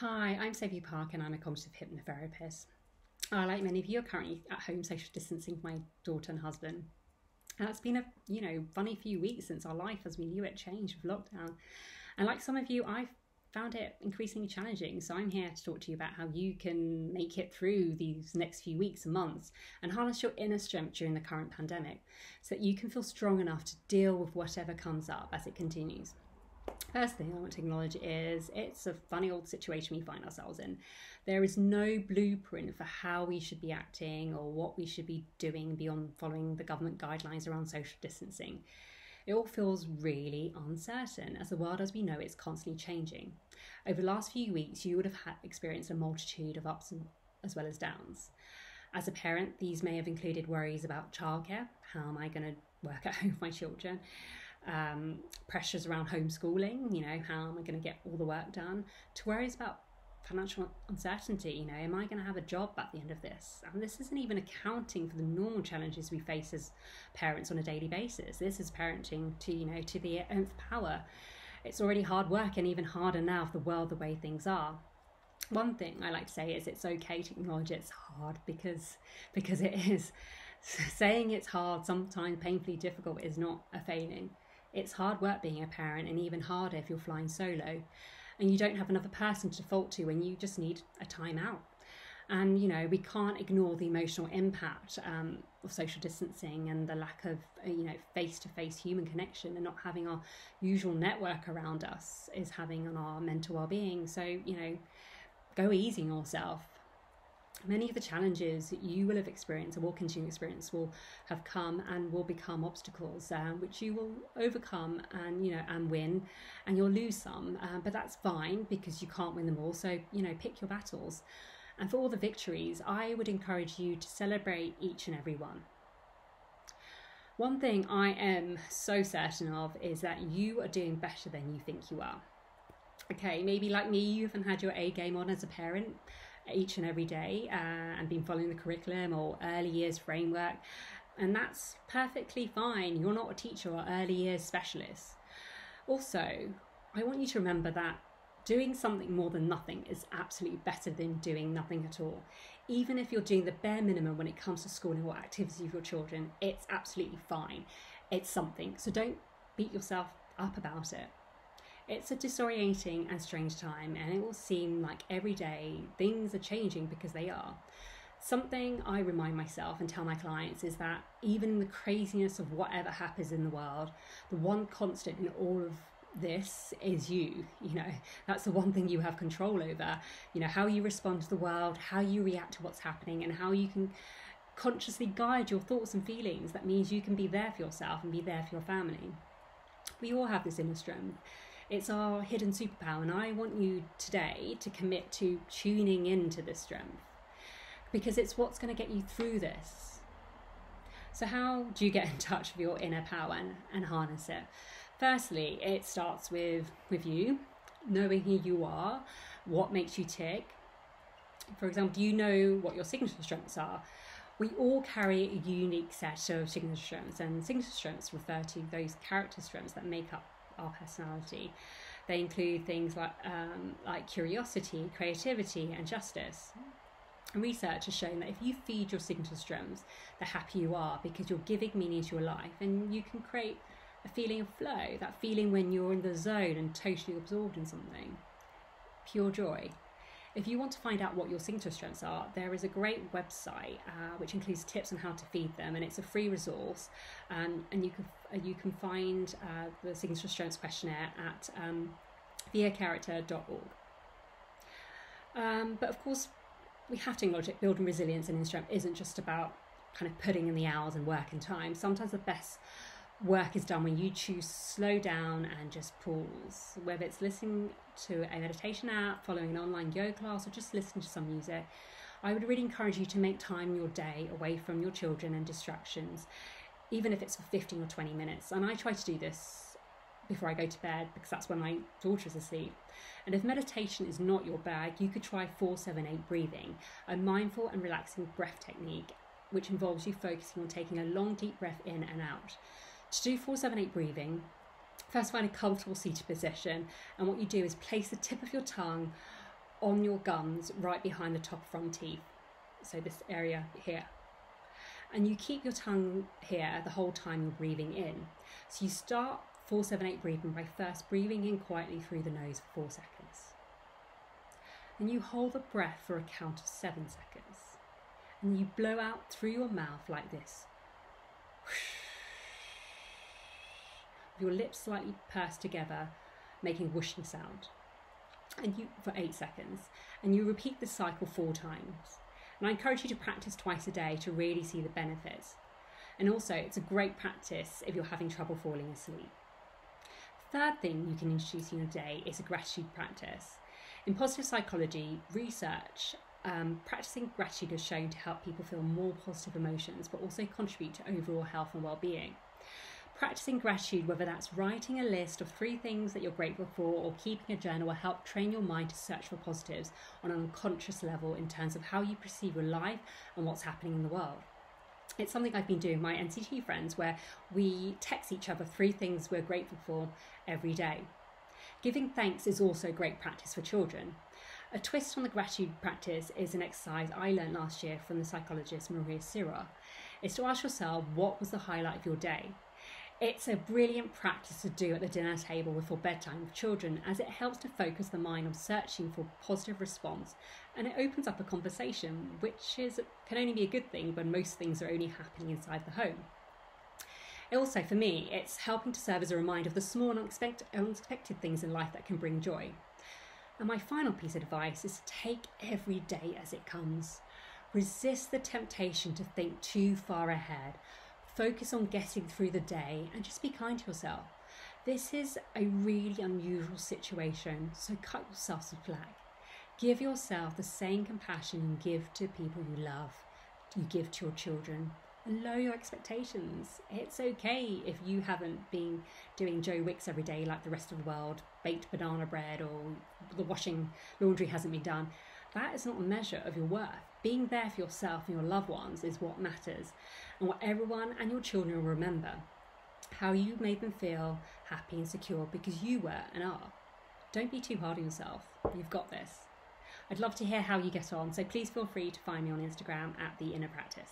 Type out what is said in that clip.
Hi, I'm Sophie Parker and I'm a cognitive hypnotherapist. I, like many of you, are currently at home social distancing with my daughter and husband. And it's been a you know funny few weeks since our life as we knew it changed with lockdown. And like some of you, I've found it increasingly challenging. So I'm here to talk to you about how you can make it through these next few weeks and months and harness your inner strength during the current pandemic so that you can feel strong enough to deal with whatever comes up as it continues. First thing I want to acknowledge is it's a funny old situation we find ourselves in. There is no blueprint for how we should be acting or what we should be doing beyond following the government guidelines around social distancing. It all feels really uncertain as the world as we know is constantly changing. Over the last few weeks, you would have experienced a multitude of ups and as well as downs. As a parent, these may have included worries about childcare. How am I going to work at home with my children? Um, pressures around homeschooling, you know, how am I going to get all the work done, to worries about financial uncertainty, you know, am I going to have a job at the end of this? And this isn't even accounting for the normal challenges we face as parents on a daily basis. This is parenting to, you know, to the nth power. It's already hard work and even harder now for the world the way things are one thing I like to say is it's okay to acknowledge it's hard because because it is. Saying it's hard, sometimes painfully difficult, is not a failing. It's hard work being a parent, and even harder if you're flying solo and you don't have another person to default to when you just need a time out. And you know, we can't ignore the emotional impact um, of social distancing and the lack of uh, you know face to face human connection and not having our usual network around us is having on our mental well being. So, you know, go easy on yourself many of the challenges that you will have experienced or will continue to experience will have come and will become obstacles uh, which you will overcome and you know and win and you'll lose some uh, but that's fine because you can't win them all. So you know pick your battles. And for all the victories i would encourage you to celebrate each and every one. One thing i am so certain of is that you are doing better than you think you are. Okay maybe like me you haven't had your a game on as a parent each and every day uh, and been following the curriculum or early years framework. And that's perfectly fine. You're not a teacher or early years specialist. Also, I want you to remember that doing something more than nothing is absolutely better than doing nothing at all. Even if you're doing the bare minimum when it comes to schooling or activities of your children, it's absolutely fine. It's something. So don't beat yourself up about it. It's a disorienting and strange time, and it will seem like every day things are changing because they are. Something I remind myself and tell my clients is that even in the craziness of whatever happens in the world, the one constant in all of this is you you know? That's the one thing you have control over. You know how you respond to the world how you react to what's happening and how you can consciously guide your thoughts and feelings. That means you can be there for yourself and be there for your family. We all have this inner strength it's our hidden superpower, and I want you today to commit to tuning into this strength because it's what's going to get you through this. So, how do you get in touch with your inner power and, and harness it? Firstly, it starts with, with you, knowing who you are, what makes you tick. For example, do you know what your signature strengths are? We all carry a unique set of signature strengths, and signature strengths refer to those character strengths that make up our personality. They include things like, um, like curiosity, creativity, and justice. And research has shown that if you feed your signature strengths, the happier you are because you're giving meaning to your life and you can create a feeling of flow, that feeling when you're in the zone and totally absorbed in something. Pure joy. If you want to find out what your signature strengths are, there is a great website uh, which includes tips on how to feed them, and it's a free resource. Um, and you can uh, you can find uh, the signature strengths questionnaire at um, viacharacter.org. Um, but of course, we have to acknowledge that building resilience and strength isn't just about kind of putting in the hours and work and time. Sometimes the best work is done when you choose slow down and just pause. Whether it's listening to a meditation app, following an online yoga class, or just listening to some music, I would really encourage you to make time your day away from your children and distractions, even if it's for 15 or 20 minutes. And I try to do this before I go to bed because that's when my daughter is asleep. And if meditation is not your bag, you could try 478 breathing, a mindful and relaxing breath technique which involves you focusing on taking a long, deep breath in and out. To do 478 breathing, first find a comfortable seated position, and what you do is place the tip of your tongue on your gums right behind the top front teeth. So, this area here. And you keep your tongue here the whole time you're breathing in. So, you start 478 breathing by first breathing in quietly through the nose for four seconds. And you hold the breath for a count of seven seconds. And you blow out through your mouth like this. Your lips slightly pursed together, making whooshing sound. And you for eight seconds. And you repeat the cycle four times. And I encourage you to practice twice a day to really see the benefits. And also, it's a great practice if you're having trouble falling asleep. Third thing you can introduce in your day is a gratitude practice. In positive psychology research, um, practicing gratitude is shown to help people feel more positive emotions, but also contribute to overall health and well-being. Practicing gratitude, whether that's writing a list of three things that you're grateful for or keeping a journal, will help train your mind to search for positives on an unconscious level in terms of how you perceive your life and what's happening in the world. It's something I've been doing with my NCT friends where we text each other three things we're grateful for every day. Giving thanks is also great practice for children. A twist on the gratitude practice is an exercise I learned last year from the psychologist Maria Sirois. It's to ask yourself what was the highlight of your day it's a brilliant practice to do at the dinner table before bedtime with children as it helps to focus the mind on searching for positive response and it opens up a conversation, which is can only be a good thing when most things are only happening inside the home. Also, for me, it's helping to serve as a reminder of the small and unexpected, unexpected things in life that can bring joy. And my final piece of advice is to take every day as it comes. Resist the temptation to think too far ahead focus on getting through the day and just be kind to yourself. This is a really unusual situation, so cut yourself some slack. Give yourself the same compassion you give to people you love, you give to your children, and lower your expectations. It's okay if you haven't been doing Joe Wicks every day like the rest of the world, baked banana bread, or the washing laundry hasn't been done. That is not a measure of your worth. Being there for yourself and your loved ones is what matters, and what everyone and your children will remember. How you made them feel happy and secure because you were and are. Don't be too hard on yourself. You've got this. I'd love to hear how you get on, so please feel free to find me on Instagram at The Inner Practice.